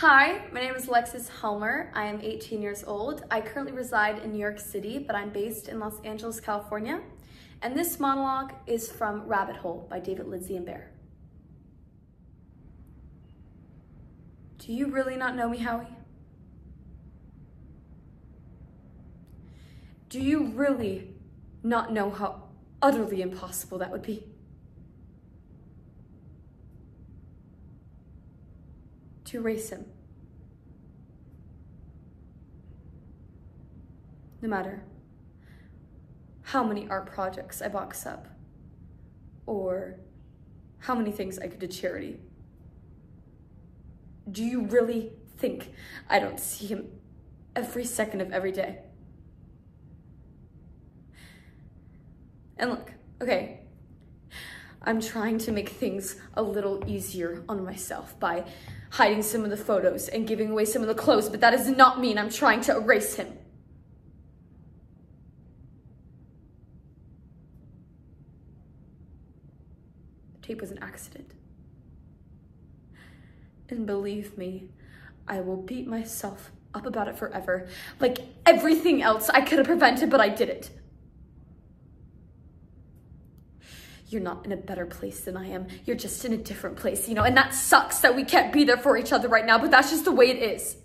Hi, my name is Alexis Helmer. I am 18 years old. I currently reside in New York City, but I'm based in Los Angeles, California. And this monologue is from Rabbit Hole by David Lindsay-Abaire. Do you really not know me, Howie? Do you really not know how utterly impossible that would be? To him. No matter how many art projects I box up, or how many things I could do charity. Do you really think I don't see him every second of every day? And look, okay, I'm trying to make things a little easier on myself by hiding some of the photos and giving away some of the clothes, but that does not mean I'm trying to erase him. The tape was an accident. And believe me, I will beat myself up about it forever. Like everything else I could have prevented, but I didn't. You're not in a better place than I am. You're just in a different place, you know, and that sucks that we can't be there for each other right now, but that's just the way it is.